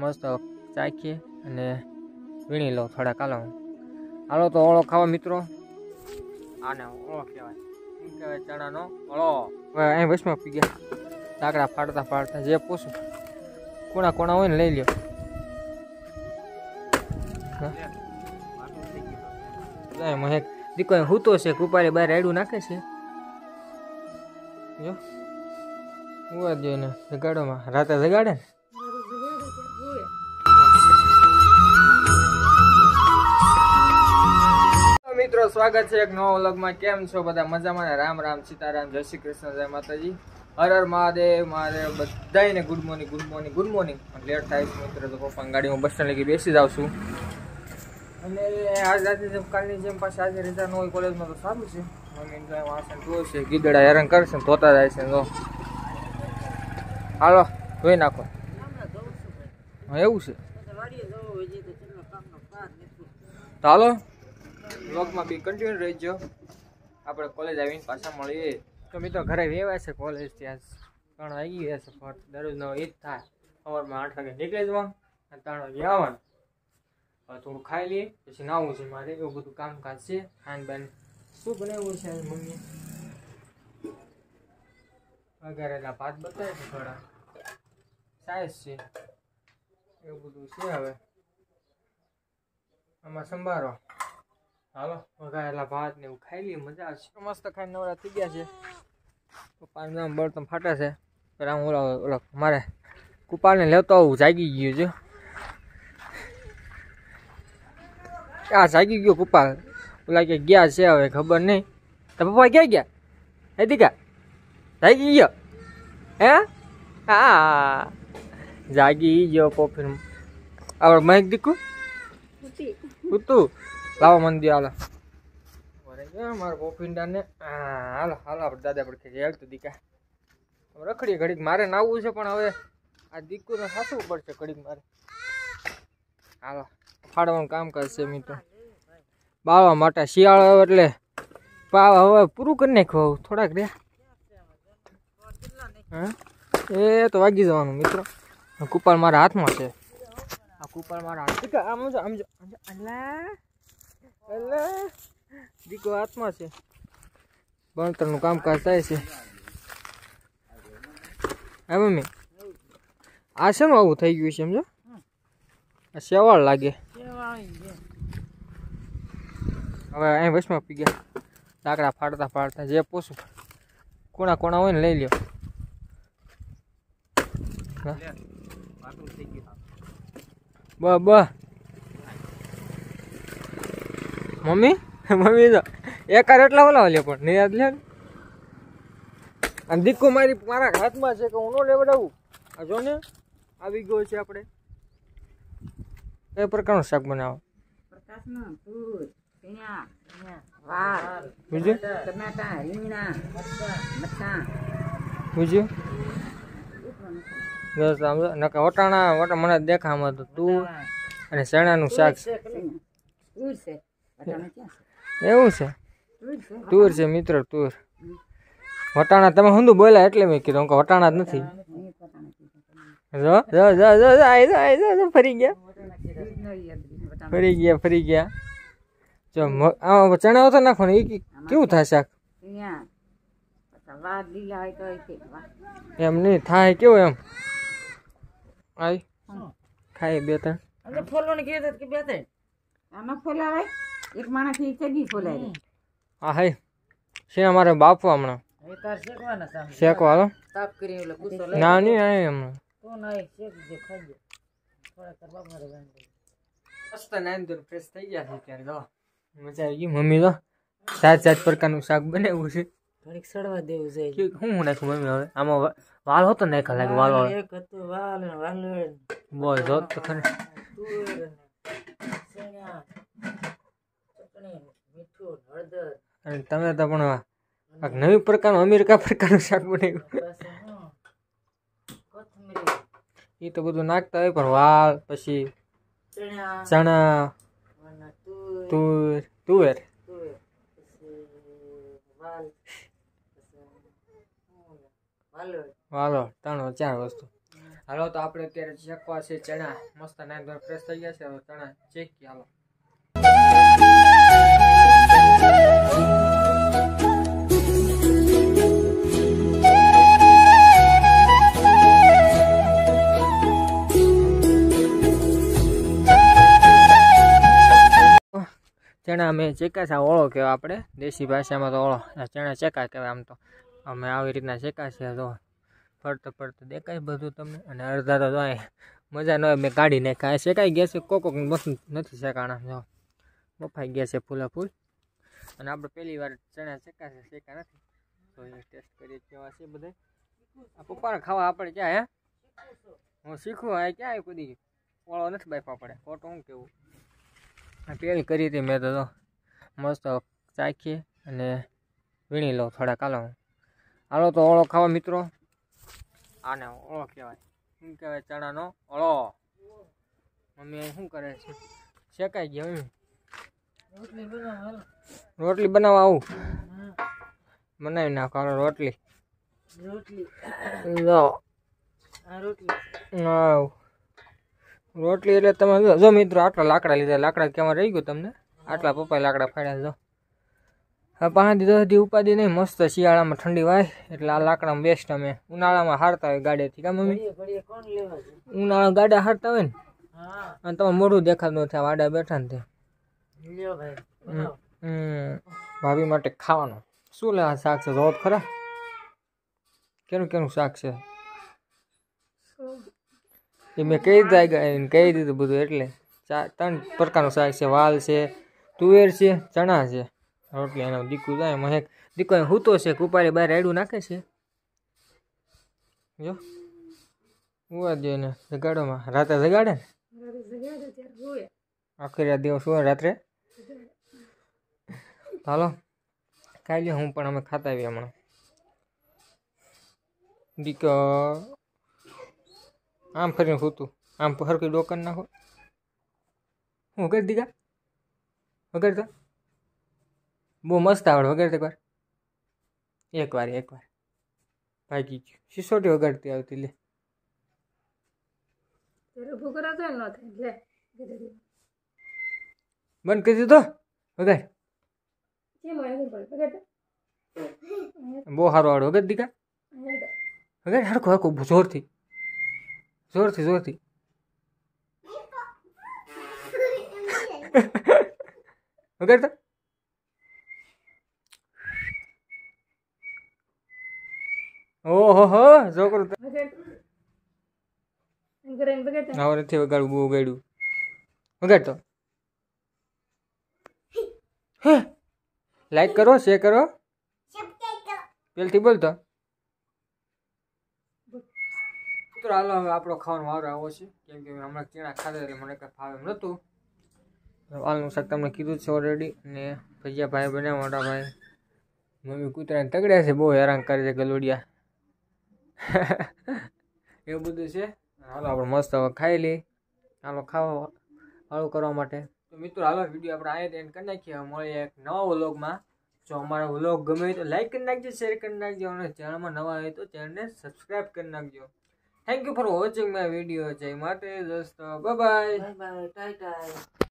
મસ્ત ચાખીએ અને વીણી લો થોડા કાલો હાલો તો ઓળો ખાવા મિત્રો. આને ઓળો કહેવાય. શું કહેવાય ચણાનો ઓળો? હવે અહીં વસમાં પી ગયા. લાકડા ફાડતા ફાડતા જે પૂછું કોણા કોણા હોય ને લઈ લ્યો. મહેક દીકો હૂતો છે કુપારી બહાર રાયડું નાખે છે. જો જોઈને જગાડોમાં. રાતે જગાડે ને? મિત્રો, સ્વાગત છે એક નવા વ્લોગમાં. કેમ છો બધા? મજામાં રામ રામ, સીતારામ, જય શ્રી કૃષ્ણ, જય માતાજી. હર હર મહાદેવ મારે બધાને good morning good morning good morning late થાય છે મિત્રો, તો પપ્પા ગાડીમાં બસ સ્ટેન્ડ લગી બેસી જાઉં છું. અને આજ આજે જેમ, કાલની જેમ પાછી આજે રજા ન હોય કોલેજમાં, તો સારું છે. મમ્મી વાસણ ધોવે છે, ગીદડા હેરાન કરશે ધોતા જાય છે તો. હાલો, ધોઈ નાખો. એવું છે. તો હાલો. બ્લોગમાં બી કન્ટિન્યુ રહેજો. આપણે કોલેજ આવીને પાછા મળીએ. તો મિત્રો, ઘરે વેવાય છે કોલેજ ત્યાં ત્રણ વાગી ગયા છે ફટ દરરોજનો એ જ થાય. સવારમાં આઠ વાગે નીકળી જવાનું અને ત્રણ વાગે આવવાનું. થોડું ખાઈ લઈએ, પછી નાવું છે મારે. એવું બધું કામકાજ છે. ખાન બાન શું બનાવ્યું છે આજે મમ્મીએ? વઘારેલા ભાત બતાવે છે થોડા. સાઈઝ છે. એવું બધું છે હવે. આમાં સંભારો. હાલો વઘારેલા ભાત ને એવું ખાઈ લઈએ મજા આવશે. મસ્ત ખાઈને નવરા થઈ ગયા છે. પપ્પાનું નામ બળતમ ફાટે છે. પેલા હું ઓલા ઓલા મારે કુપાલને લેતો આવું જાગી ગયું છે. આ જાગી ગયો કુપાલ? ઓલા કે ગયા છે હવે ખબર નહીં. તો પપ્પા ક્યાં ગયા? હે દીકા? જાગી ગયો? હે? હા. જાગી ગયો કોફી આપણે મહેક દીકું ઉતું. લાવો મંદિર હાલો. મારા પોફીંડા ને હાલો હાલો આપણે દાદા પડખે જઈ તો દીકા. રખડી ઘડીક મારે નાવું છે પણ હવે આ દીકુને સાચવું પડશે ઘડીક મારે. હાલો ફાડવાનું કામ કરશે મિત્રો બાવા માટે શિયાળો એટલે બાવા હવે પૂરું કરી નાખ્યું થોડાક રે હા? એ તો વાગી જવાનું મિત્રો. કુપાલ મારા હાથમાં છે. આ કુપાલ મારા હાથ આમ જો આમ જો અલ્લા અલ્લા દીકો હાથમાં છે. ભણતરનું કામકાજ થાય છે. હા મમ્મી? આ શેનું આવું થઈ ગયું છે સમજો આ શેવાળ લાગે. હવે અહીં વસમાં પી ગયા. લાકડા ફાડતા ફાડતા જે પોસું કોણા કોણા હોય ને લઈ લ્યો. બ બ. મમ્મી? મમ્મી તો એકાર એટલા ઓલા લે પણ નિરાદ લે ને. અને દીકુ મારી મારા હાથમાં છે કે હું ન લેવડાવું? આ જો ને આવી ગયો છે આપણે. એ પ્રકારનું શાક બનાવો? બીજું? બસ આમ વટાણા વટા મને દેખામાં તો તું અને ચણાનું શાક છે એવું છે? ટૂર છે મિત્ર ટૂર. વટાણા તમે હું બોલ્યા એટલે મેં કીધું કે વટાણા જ નથી. જો જો જો જો જો જો આઈ જો, જો ફરી ગયા. ફરી ગયા ફરી ગયા. જો આમાં ચણા તો નાખો ને એ કેવું થાય શાક? એમ નહીં થાય કેવું એમ? આઈ ખાઈ બે ત્રણ. એક માણસની ચગી ખોલાય હા. હાય છે અમારે બાપુ હમણાં. શેકો હાલો ના નહીં નહીં હમણાં. ના મસ્ત નાઈન ફ્રેશ થઈ ગયા છે ત્યારે તો મજા આવી ગઈ મમ્મી તો સાત સાત પ્રકારનું શાક બનાવ્યું છે. ઘડીક સડવા દેવું છે. શું હું નાખ્યું મમ્મી હવે? આમાં વાલ હતો નાખ્યા લાગે વાલ એક હતો વાલ વાલ બોલ જો તો ખરી. ને મીઠું હળદર. અને તમે તો પણ આ નવી પ્રકારનું અમેરિકા પ્રકારનું શાક બનાવ્યું. એ તો બધું નાખતા હોય પણ વાલ પછી ચણા. તુર. તુર. તુવેર તુર વાલ ત્રણ ચાર વસ્તુ. હાલો તો આપણે અત્યારે ચેકવા છે ચણા. મસ્ત નાખ ફ્રેશ થઈ ગયા છે. હવે ચણા ચેક હાલો. ચણા અમે ચેકા ઓળો કહેવાય આપણે, દેશી ભાષામાં તો ઓળો. ચણા ચેકા કહેવાય આમ તો. અમે આવી રીતના ચેકા તો ફરતો ફરતો દેખાય બધું તમને. અને અડધા તો જોઈએ મજા ન હોય, મેં કાઢી નાખ્યા. શેકાઈ ગયા છે કોક નથી શેકાણા. જો, બફાઈ ગયા છે ફૂલા ફૂલ. અને આપણે પહેલી વાર ચણા શેકા છે, શેકા નથી. તો એ ટેસ્ટ કરીએ કેવા છે બધા. આ પપ્પાને ખાવા આપણે ક્યાં, હે? હું શીખું, આ ક્યાં કદી? ઓળો નથી બાફવા પડે. ખોટું શું કેવું? આ પેલી કરી હતી મેં તો મસ્ત ચાખીએ અને વીણી લઉં થોડા કાલો હાલો તો ઓળો ખાવા મિત્રો. આને ઓળો કહેવાય. શું કહેવાય ચણાનો? ઓળો. મમ્મી શું કરે છે? શેકાઈ ગયા એમ. રોટલી બનાવો બનાવવા આવું. બનાવી નાખો રોટલી. રોટલી. રોટલી. એટલે તમે જો મિત્રો આટલા લાકડા લીધા. લાકડા કેમાં રહી ગયું તમને? આટલા પપ્પા લાકડા ફાડ્યા જો. હા પાંચ દસ દી ઉપાધિ નહીં. મસ્ત શિયાળામાં ઠંડી વાય. એટલે આ લાકડામાં બેસ્ટ અમે. ઉનાળામાં હારતા હોય ગાડીથી. કા મમ્મી? ઉનાળા ગાડા હારતા હોય ને? અને તમે મોઢું દેખાતું નથી. વાડા બેઠા ને તે ભાઈ ભાભી માટે ખાવાનું. શું લે આ શાક છે? જોત ખરા? કેનું કેનું શાક છે? એ મેં કહી દીધા કહી દીધું બધું એટલે. ચાર ત્રણ પ્રકારનું શાક છે. વાલ છે તુવેર છે ચણા છે. રોટલી એનો દીકુ જાય મહેક દીકો એ હૂતો છે કુપારી બહાર રાયડું નાખે છે. જો. હોવા દે ને જગાડોમાં. રાતે જગાડે ને? આખી રાત દિવસ હોય રાત્રે? હાલો. કાલે હું પણ અમે ખાતા આવીએ હમણાં. દીક આમ ફરીને સૂતું આમ હરકી ડોકન નાખો હું વગર દીકા વગર તો બહુ મસ્ત આવડે વગર તો એકવાર એકવાર એકવાર ભાગી ગયું. સિસોટી વગાડતી આવતી લે. બંધ કરી દીધો? વગાડ બહુ સારું આડો વગર દીકા વગાડ હરખો હરખો જોરથી. જોરથી જોરથી. વગાડ તો. ઓહો છોકરો હવે નથી વગાડવું બહુ વગાડ્યું. વગાડતો હે? લાઈક કરો શેર કરો. પેલથી બોલતો. મિત્રો, હાલો, હવે આપણો ખાવાનો વારો આવો છે. કેમ કે હમણાં ચીણા ખાધા એટલે મને કંઈ ફાવે એમ નહોતું. હાલનું શાક તમને કીધું છે ઓલરેડી અને ભજીયા ભાઈ બન્યા મોટા ભાઈ. મમ્મી કૂતરાને તગડ્યા છે, બહુ હેરાન કરે છે ગલોડિયા. એવું બધું છે. હાલો, આપણે મસ્ત હવે ખાઈ લઈએ. હાલો, ખાવા હાલો કરવા માટે. તો મિત્રો હવે વીડિયો આપણે અહીંયા એન્ડ કરી નાખીએ. મળીએ એક નવા વ્લોગમાં. જો અમારો વ્લોગ ગમે તો લાઈક કરી નાખજો શેર કરી નાખજો અને ચેનલમાં નવા હોય તો ચેનલને સબસ્ક્રાઈબ કરી નાખજો. Thank you for watching my video જય માટે દોસ્તો. Bye bye Tata